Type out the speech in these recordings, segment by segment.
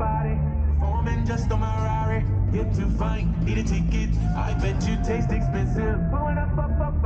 body. Performing just on my Rari. Get too fine, need a ticket. I bet you taste expensive. Pulling up, up, up.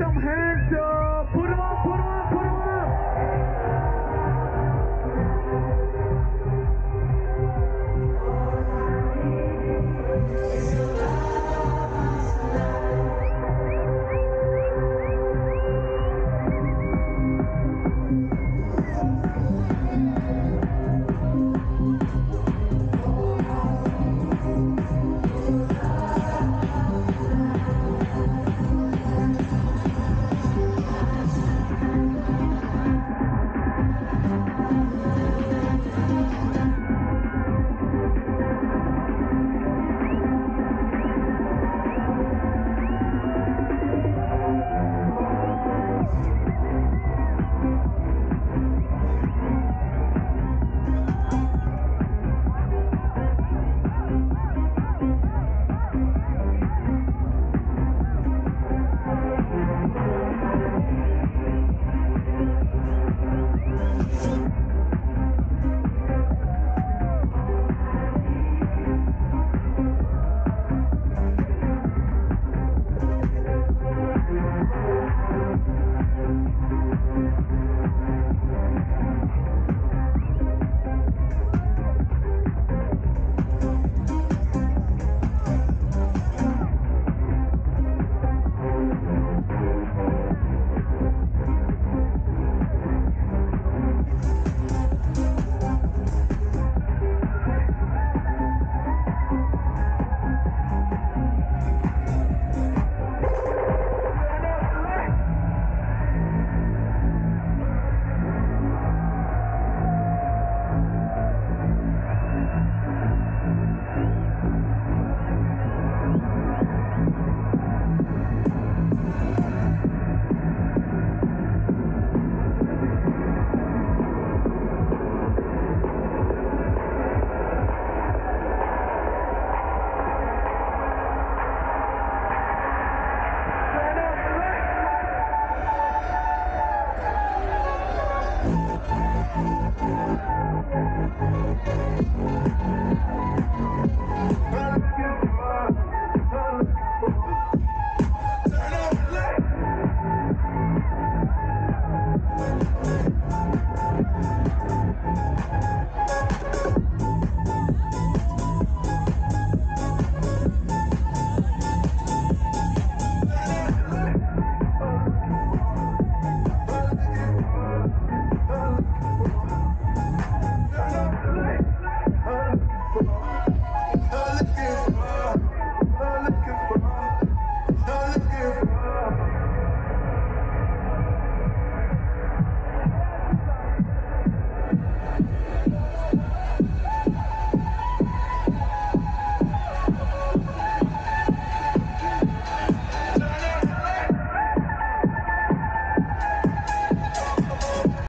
some help.